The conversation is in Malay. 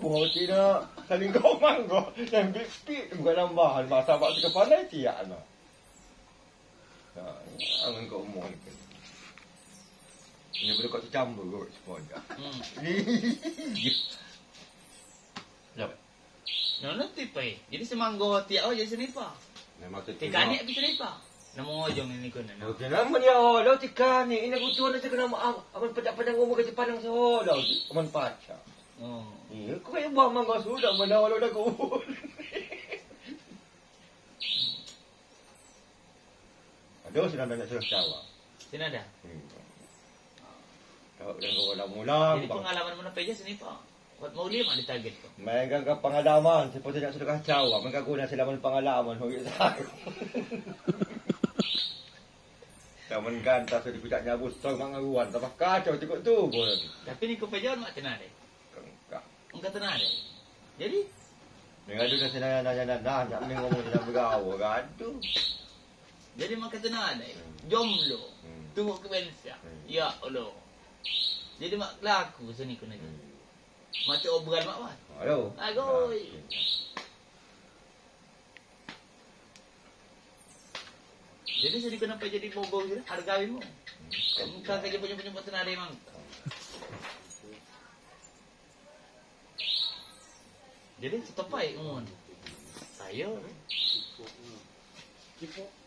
buah Cina saling kau manggo yang big speed bukan nambahan masa pak suka pandai tiak no. Ha, angin kau umur ni. Ini boleh kau tercampur kot sepoja. Hmm. Ni. Lep. No, nanti pa eh. Jadi semanggo tiap oh jadi senipa. Memang tu. Tika ni abi senipa. Namo ojong ini kuna. No. Okey, nama dia oh, lau tika ni. Ini aku tuan saya kena maaf. Aman pedak-pedak ngomong ke Jepang yang so lau. Aman paca. Oh. Iya, kau kayak buah mangga sudah mana walau dah kau. Ada sudah nak sudah Jawa. Sini ada. Hmm. Kau kau dah mula. Jadi pengalaman mana peja senipa. Buat mau lima di target ko. Mainkan ke pengalaman seperti nak sedekah Jawa. Mereka guna selaman pengalaman hoi saya. Taman kan tak sedih tidak nyabut stong mangaruan. Tapi kacau cukup tu pun. Tapi ni ko peja mak tenare. Engkau tenare. Jadi Dengan tu dah senang nanya nanya nak ni ngomong dengan bergaul kan. Tu. jadi mak tenare. Jomlo. Hmm. Tunggu ke Malaysia. Hmm. Ya Allah. Jadi mak laku sini ni. Hmm. Macam obral mak wan. Halo. Agoi. Jadi sini kenapa jadi bobo? Harga mu. Engkau saja punya punya punya tenare mang. Dili, sa tapay, ungon. Oh. Sayo. Kipo.